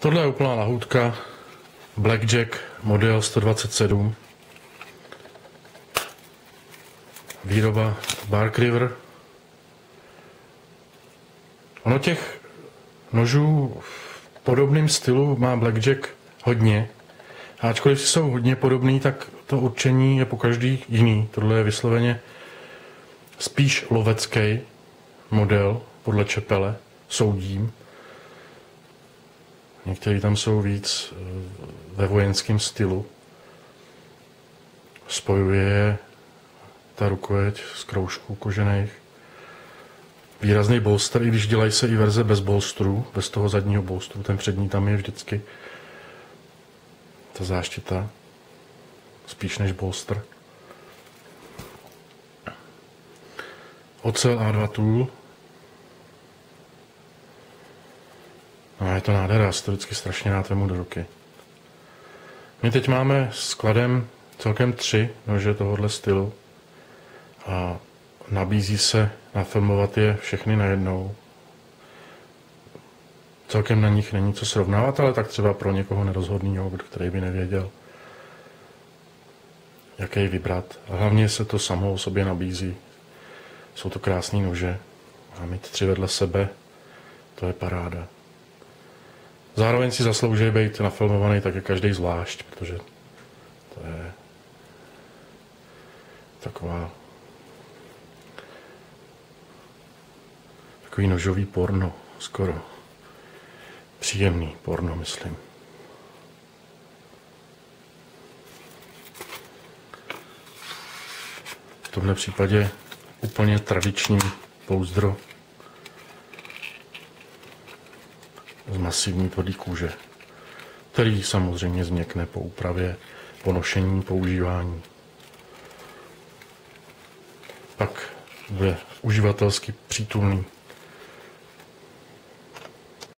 Tohle je úplná lahůdka Blackjack model 127. Výroba Bark River. Ono těch nožů v podobném stylu má Blackjack hodně. A ačkoliv jsou hodně podobný, tak to určení je po každý jiný. Tohle je vysloveně spíš lovecký model podle Čepele, soudím. Některý tam jsou víc eh, ve vojenském stylu. Spojuje je ta rukojeť z kroužků kožených. Výrazný bolster, i když dělají se i verze bez bolstru, bez toho zadního bolstru, ten přední tam je vždycky ta záštita, spíš než bolster. Ocel A2 Tool, je to nádhera, to vždycky strašně rád vemu do ruky. My teď máme skladem celkem tři nože tohohle stylu a nabízí se nafilmovat je všechny najednou. Celkem na nich není co srovnávat, ale tak třeba pro někoho nerozhodného, který by nevěděl, jaký vybrat. A hlavně se to samo o sobě nabízí. Jsou to krásné nože a mít tři vedle sebe, to je paráda. Zároveň si zaslouží být nafilmovaný také každý zvlášť, protože to je taková takový nožový porno, skoro. Příjemný porno, myslím. V tomhle případě úplně tradiční pouzdro z masivní tvrdý kůže, který samozřejmě změkne po úpravě, po nošení, používání. Pak bude uživatelsky přítulný.